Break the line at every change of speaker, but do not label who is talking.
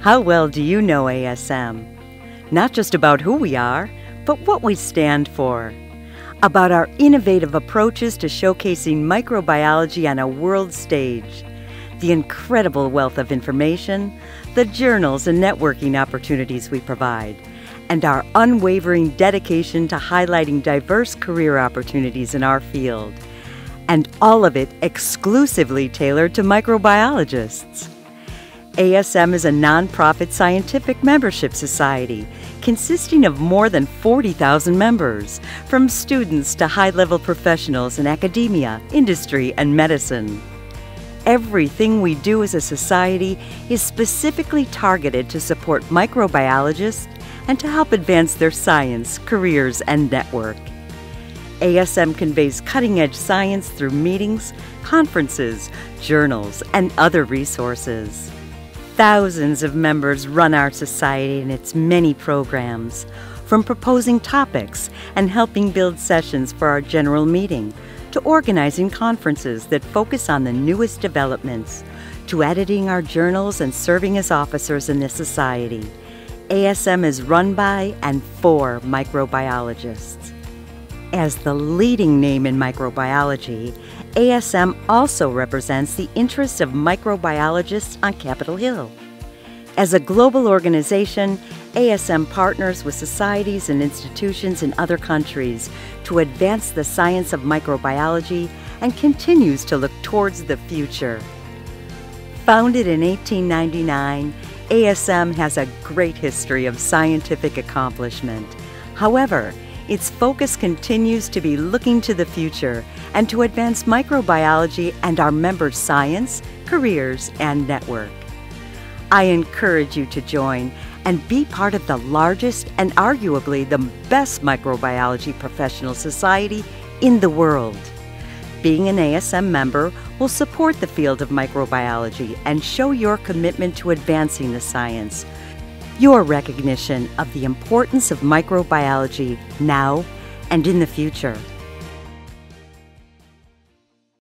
How well do you know ASM? Not just about who we are, but what we stand for. About our innovative approaches to showcasing microbiology on a world stage, the incredible wealth of information, the journals and networking opportunities we provide, and our unwavering dedication to highlighting diverse career opportunities in our field. And all of it exclusively tailored to microbiologists. ASM is a nonprofit scientific membership society consisting of more than 40,000 members, from students to high level professionals in academia, industry, and medicine. Everything we do as a society is specifically targeted to support microbiologists and to help advance their science, careers, and network. ASM conveys cutting edge science through meetings, conferences, journals, and other resources. Thousands of members run our society and its many programs, from proposing topics and helping build sessions for our general meeting, to organizing conferences that focus on the newest developments, to editing our journals and serving as officers in this society. ASM is run by and for microbiologists. As the leading name in microbiology, ASM also represents the interests of microbiologists on Capitol Hill. As a global organization, ASM partners with societies and institutions in other countries to advance the science of microbiology and continues to look towards the future. Founded in 1899, ASM has a great history of scientific accomplishment. However, its focus continues to be looking to the future and to advance microbiology and our members' science, careers, and network. I encourage you to join and be part of the largest and arguably the best microbiology professional society in the world. Being an ASM member will support the field of microbiology and show your commitment to advancing the science your recognition of the importance of microbiology now and in the future.